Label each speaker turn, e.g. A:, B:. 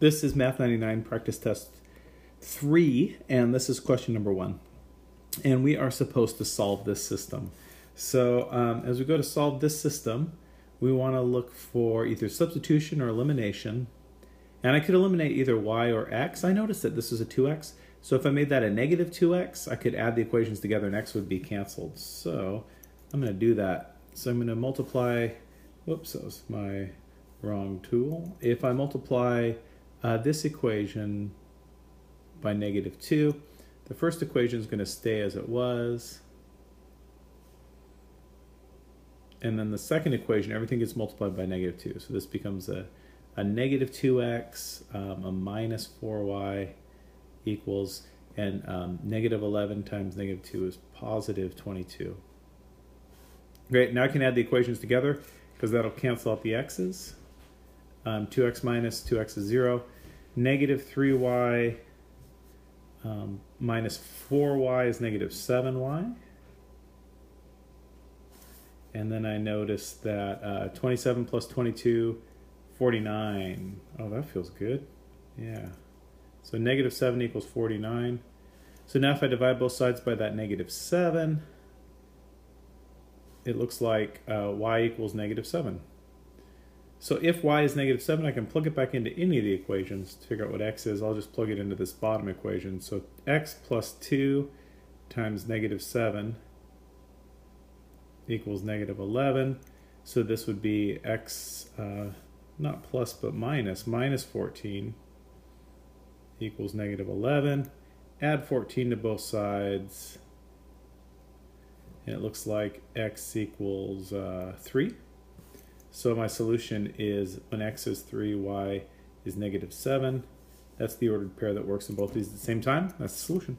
A: This is Math 99 practice test 3, and this is question number 1. And we are supposed to solve this system. So um, as we go to solve this system, we want to look for either substitution or elimination. And I could eliminate either y or x. I noticed that this is a 2x. So if I made that a negative 2x, I could add the equations together and x would be canceled. So I'm going to do that. So I'm going to multiply, whoops, that was my wrong tool. If I multiply uh, this equation by negative 2, the first equation is going to stay as it was. And then the second equation, everything gets multiplied by negative 2. So this becomes a, a negative 2x, um, a minus 4y equals, and um, negative 11 times negative 2 is positive 22. Great, now I can add the equations together because that'll cancel out the x's um, 2x minus 2x is 0. Negative 3y um, minus 4y is negative 7y. And then I noticed that uh, 27 plus 22, 49. Oh, that feels good. Yeah. So negative 7 equals 49. So now if I divide both sides by that negative 7, it looks like uh, y equals negative 7. So if y is negative 7, I can plug it back into any of the equations to figure out what x is. I'll just plug it into this bottom equation. So x plus 2 times negative 7 equals negative 11. So this would be x, uh, not plus, but minus, minus 14 equals negative 11. Add 14 to both sides. And it looks like x equals uh, 3. So my solution is when x is 3, y is negative 7. That's the ordered pair that works in both these at the same time. That's the solution.